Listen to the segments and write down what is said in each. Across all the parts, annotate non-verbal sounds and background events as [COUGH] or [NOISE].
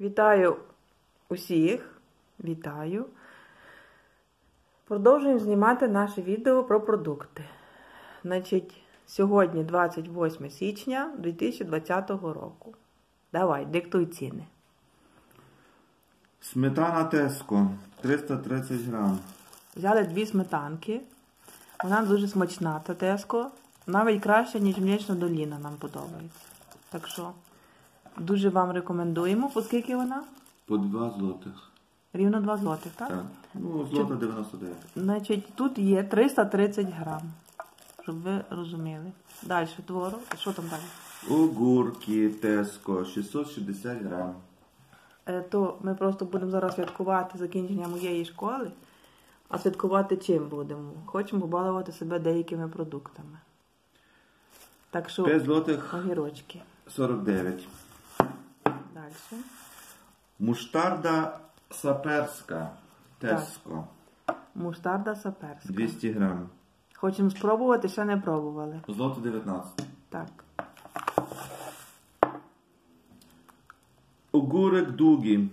Вітаю усіх. Вітаю. Продовжуємо знімати наше відео про продукти. Значить, сьогодні 28 січня 2020 року. Давай, диктуй ціни. Сметана Теско 330 грам. Взяли дві сметанки. Вона дуже смачна, та теско. Навіть краще, ніж млечна доліна нам подобається. Так що дуже вам рекомендуємо, оскільки вона По 2 злотих. рівно 2 злотих, так? Так. Ну, злота 99. Значить, тут є 330 грам, щоб ви розуміли. Далі творог. Що там далі? Огурки Теско 660 грам. Е, То ми просто будемо зараз святкувати закінчення моєї школи. А святкувати чим будемо? Хочемо побалувати себе деякими продуктами. Так що 5 злотих огірочки. 49. Далі. Муштарда саперська Теско Муштарда саперська. 200 грам. Хочемо спробувати, ще не пробували. Злото 19. Так. Огурик Дугі.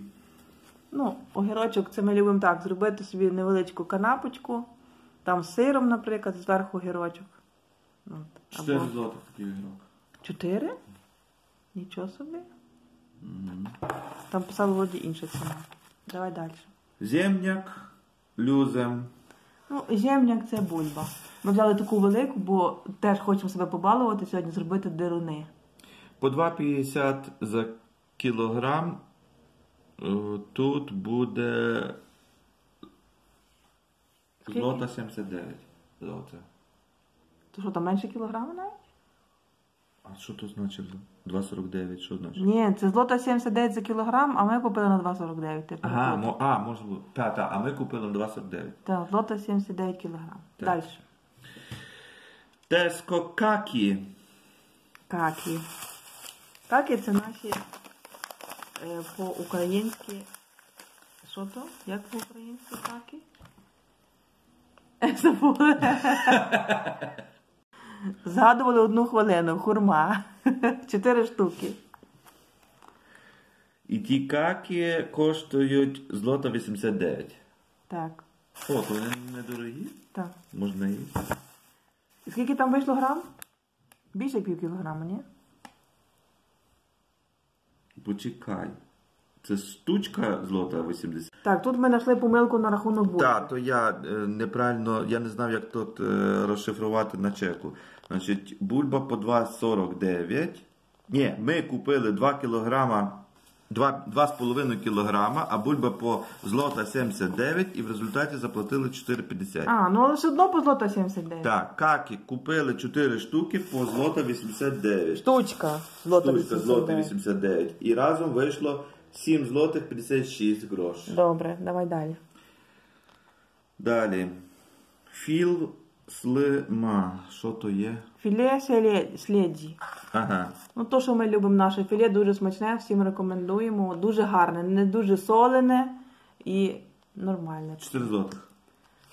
Ну, огірочок це ми любимо так, зробити собі невеличку канапочку, там з сиром, наприклад, зверху огірочок. Ну, 4 злотих такий огірок. Чотири? Нічого собі. Там писало вроді інша ціна. Давай далі. Земняк Люзем. Ну, земняк це бульба. Ми взяли таку велику, бо теж хочемо себе побалувати сьогодні, зробити дируни. По 2,50 за кілограм. Е, Тут буде злота 79. Золоте. То що, там менше кілограма навіть? А що то значить? 2,49? Що значить? Ні, це злота 79 за кілограм, а ми купили на 2,49. Ти Ага, мо, а, може бути. Та, та, а ми купили на 2,49. Так, злота 79 кілограм. Так. Далі. Теско какі. Какі. Какі це наші е, по-українськи. Що то? Як по-українськи какі? [LAUGHS] Забула. [LAUGHS] Згадували одну хвилину. Хурма. [LAUGHS] Чотири штуки. І ті какі коштують злота 89. Так. О, то вони недорогі. Так. Можна їсти. І скільки там вийшло грам? Більше як пів кілограма, ні? Почекай. Це штучка злота 80. Так, тут ми знайшли помилку на рахунок бульби. Так, то я е, неправильно, я не знав, як тут е, розшифрувати на чеку. Значить, бульба по 2,49. Ні, ми купили 2 кілограма, 2, 2,5 кілограма, а бульба по злота 79 і в результаті заплатили 4,50. А, ну але все одно по злота 79. Так, какі купили 4 штуки по злота 89. Штучка. Злота Штучка 89. злота 89. І разом вийшло 7 злотих 56 грошей. Добре, давай далі. Далі. Філ слима. Що то є? Філе сліджі. Ага. Ну, то, що ми любимо наше філе, дуже смачне, всім рекомендуємо. Дуже гарне, не дуже солене і нормальне. 4 злотих.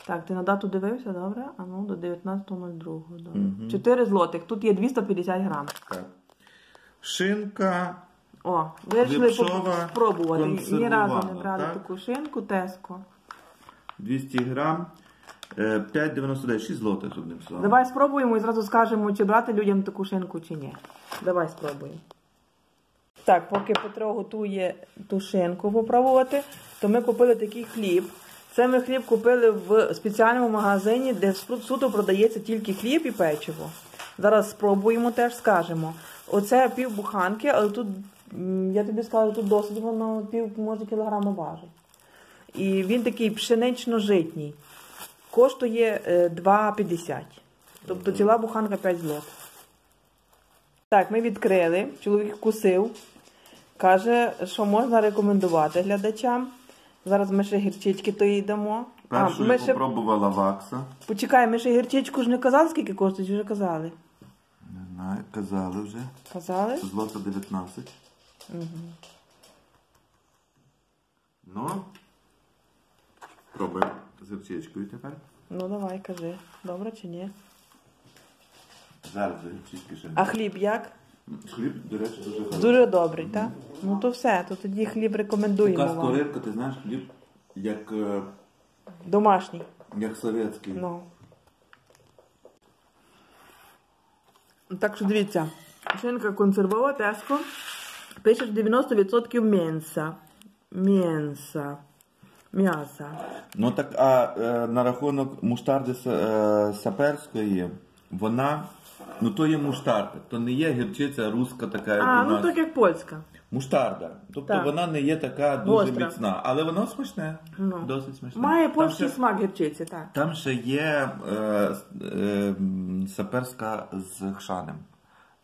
Так, ти на дату дивився, добре? А ну, до 19.02. Добре. 4 злотих. Тут є 250 грам. Так. Шинка. О, вирішили спробувати. Ні разу не брали так? таку шинку, теско. 200 грам. Е, 5,99. 6 злотих одним словом. Давай спробуємо і зразу скажемо, чи брати людям таку шинку, чи ні. Давай спробуємо. Так, поки Петро готує ту шинку попробувати, то ми купили такий хліб. Це ми хліб купили в спеціальному магазині, де суто продається тільки хліб і печиво. Зараз спробуємо теж скажемо. Оце пів буханки, але тут, я тобі скажу, тут досить воно пів, може, кілограма важить. І він такий пшенично-житній. Коштує е, 2,50. Тобто ціла буханка 5 злотих. Так, ми відкрили. Чоловік вкусив. Каже, що можна рекомендувати глядачам. Зараз ми ще гірчички то їй дамо. Першу ми я ще... попробувала вакса. Почекай, ми ще гірчичку ж не казали, скільки коштує, вже казали? Не знаю, казали вже. Казали? Злота 19. Ну. Пробуємо з гірчичкою тепер. Ну давай, кажи. Добре чи ні? Зараз за гірчички ще. А хліб як? Хліб, до речі, дуже хороший. Дуже добрий, так? Ну то все, то тоді хліб рекомендуємо Така вам. скоринка, ти знаєш, хліб як, е, Домашній. як совєтський. Ну. Так що дивіться, шинка консервова теско. Пише 90% м'яса. М'яса. М'яса. Ну так, а е, на рахунок муштарди е, саперської, вона, ну то є муштарда, то не є гірчиця руська така, як А, у ну нас. так як польська. Муштарда. Тобто Так. вона не є така дуже Гостра. міцна, але воно смачне. Ну. Досить смачне. Має Там польський ще- смак гірчиці, так. Там ще є е, е, м, саперська з хшанем.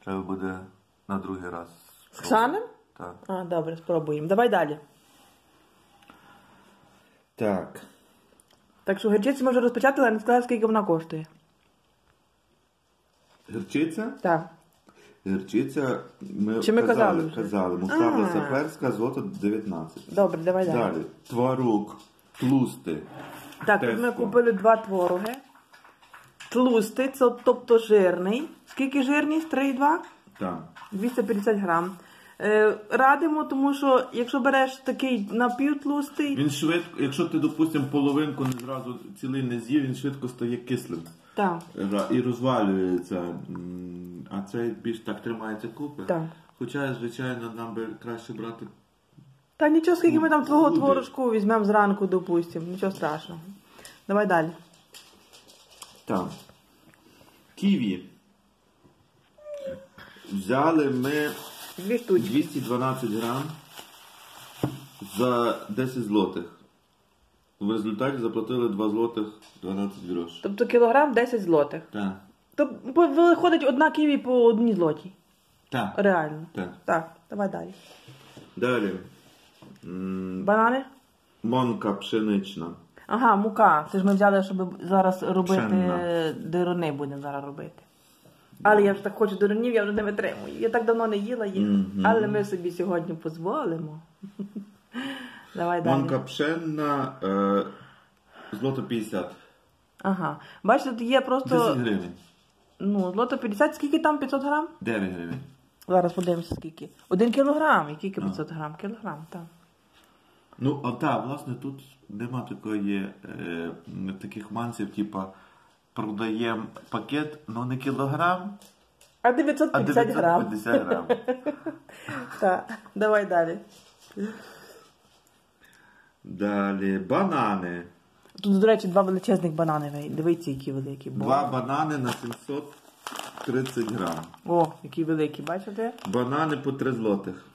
Треба буде на другий раз. З хшанем? Так. А, добре, спробуємо. Давай далі. Так. Так що гірчицю ми вже розпочати, але не сказали, скільки вона коштує. Гірчиця? Так. Гірчиця. Ми Чи ми казали казали? вже? Казали. Муштарда А. саперська, злото 19. Добре, давай далі. Далі. Творог. Тлустий. Так, тут ми Тесто. купили два твороги. Тлустий, це тобто жирний. Скільки жирність? 3,2? Так. 250 грам. Е, радимо, тому що якщо береш такий напівтлустий, Він швидко, якщо ти, допустимо, половинку не зразу цілий не з'їв, він швидко стає кислим. так, Ра- І розвалюється. М, А цей більш так тримається купи. Так. Хоча, звичайно, нам би краще брати. та нічого, скільки ми там твого Буде. творожку візьмемо зранку, допустимо, нічого страшного. Давай далі. Так. Ківі. Взяли ми Дві штучки. 212 грам за 10 злотих. В результаті заплатили 2 злотих 12 грошей. Тобто кілограм 10 злотих. Так. То по- виходить одна ківі по одній злотій. Так. Реально. Так. Так, давай далі. Далі. М, Банани? Монка пшенична. Ага, мука. Це ж ми взяли, щоб зараз робити Пшенна. дирони будемо зараз робити. Але я вже так хочу диронів, я вже не витримую. Я так давно не їла їх, але ми собі сьогодні дозволимо. [LAUGHS] Давай далі. Монка пшенна. Е, злото 50. Ага. Бачите, тут є просто. 10 гривень. ну, злото 50, скільки там 500 грам? 9 гривень. Зараз подивимося, скільки. Один кілограм, який 500 грам? Кілограм, так. Ну, а так, власне, тут нема такої е, таких мансів, типа продаємо пакет, ну не кілограм, А а 950 грам. 950 грам. [LAUGHS] Так, давай далі. Далі банани. Тут, до речі, два величезних банани. Дивіться, які великі. Два банани на 730 грам. О, які великі, бачите? Банани по 3 злотих.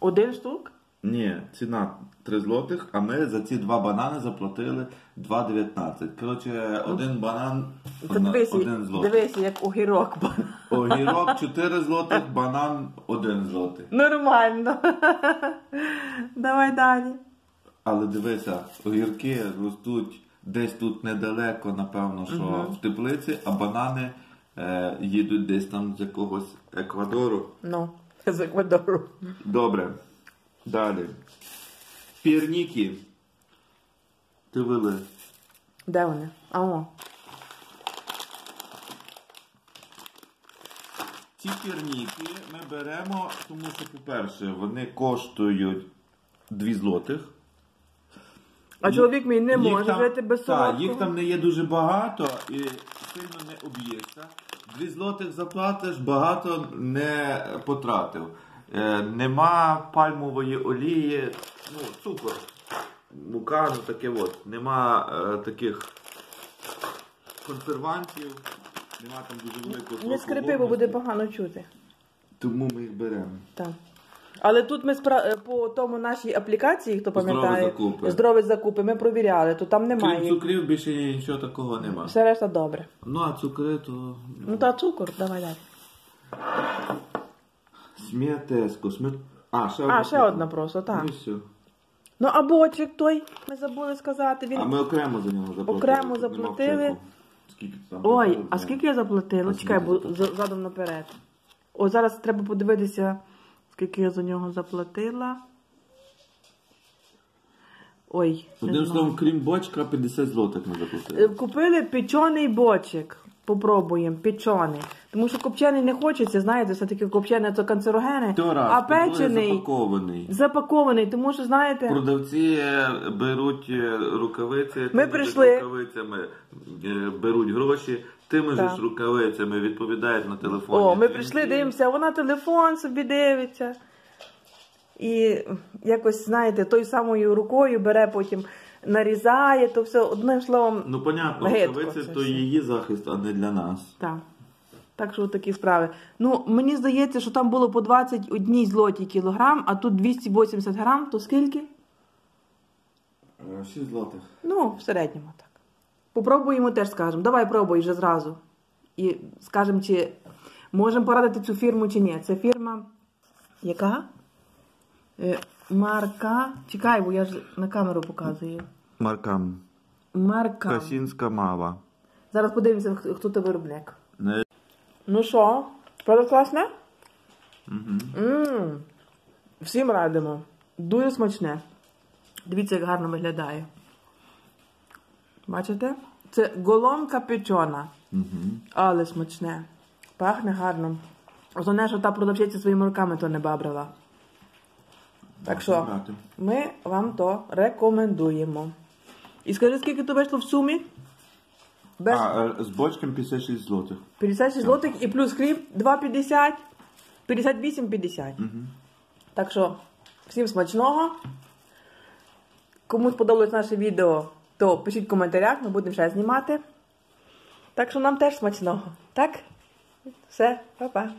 Один штук? Ні, ціна 3 злотих, а ми за ці два банани заплатили 2,19. Коротше, один банан Це одна- дивися, один злотий. дивися, як огірок. Огірок 4 злотих, банан 1 злотий. Нормально. Давай далі. Але дивися, огірки ростуть десь тут недалеко, напевно, що в теплиці, а банани е, їдуть десь там з якогось Еквадору. Ну, з Еквадору. Добре. Далі. Пірніки. Ти вили. Де вони? А о. Ці пірніки ми беремо, тому що, по-перше, вони коштують 2 злотих. А чоловік мій не Їх може там- жити без Так, солодкого. їх там не є дуже багато і сильно не об'єшся. Дві злотих заплатиш, багато не потратив. Е, нема пальмової олії, ну, цукор, мука, ну таке от. Нема е, таких консервантів, нема там дуже великого Не скрипи, бо буде погано чути. Тому ми їх беремо. Так. Але тут ми спра... е, по тому нашій аплікації, хто Здорові пам'ятає, закупи. здорові закупи, ми провіряли, то там Крім немає. цукрів більше нічого такого нема. Все решта добре. Ну а цукри то Ну та цукор, давай далі. Сміатеско, смі... А, ще А, ще одна просто, так. Ну, і все. Ну, а бочик той, ми забули сказати. Він... А ми окремо за нього заплатили. Окремо Тут нема заплатили. Скільки ти там Ой, заплатив? а скільки я заплатила? Чекай, бо за- задом наперед. О, зараз треба подивитися, скільки я за нього заплатила. Ой. не Одним знаю. словом, крім бочка, 50 злотих ми Е, заплатили. Купили печений бочик. Попробуємо печений. Тому що копчений не хочеться, знаєте, все-таки копчений це канцерогени, То раз, а печений запакований. запакований, тому що, знаєте, Продавці е, беруть е, рукавиці, Ми прийшли. рукавицями е, беруть гроші, тими Так. ж рукавицями відповідають на телефон. О, ми прийшли, дивимося, вона телефон собі дивиться. І якось, знаєте, той самою рукою бере, потім нарізає, то все одним словом. Ну, понятно, Гидко це то все. її захист, а не для нас. Так. Так що такі справи. Ну, мені здається, що там було по 21 злоті кілограм, а тут 280 грам, то скільки? 6 злотих. Ну, в середньому так. Попробуємо теж скажемо. Давай пробуй вже зразу. І скажемо, чи можемо порадити цю фірму чи ні. Це фірма. Яка? Марка. Чекай, бо я ж на камеру показую. Маркам. Марка. Касінська мава. Зараз подивимося, хто хто то виробник. Не... Ну що, правда класне? Угу. Мм. Всім радимо. Дуже смачне. Дивіться, як гарно виглядає. Бачите? Це голомка печона. Угу. Але смачне. Пахне гарно. Основне, що та продавчиця своїми руками то не бабрала. Так що ми вам то рекомендуємо. І скажи, скільки то вийшло в сумі? Без А, е, з бочком 56 злотих. 56 злотих і плюс хліб 2,50. 58,50. Угу. Так що, всім смачного. Кому сподобалось наше відео, то пишіть в коментарях, ми будемо ще знімати. Так що нам теж смачного. Так? Все, па-па.